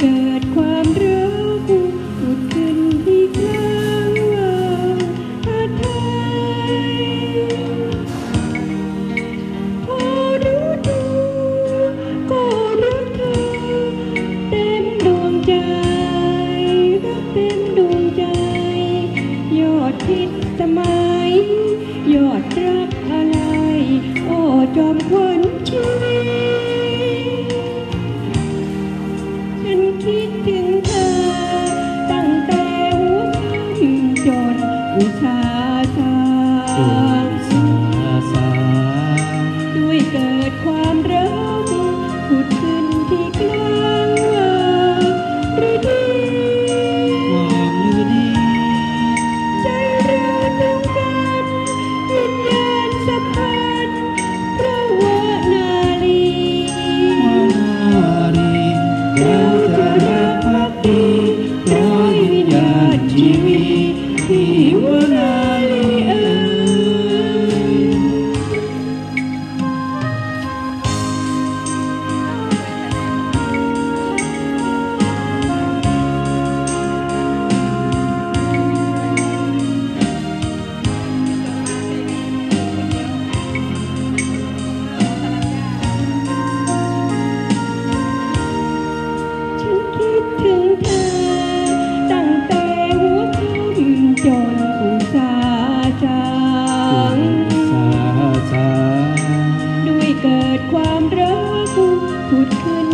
เกิดความ keep the money. ความรักผุดขึ้น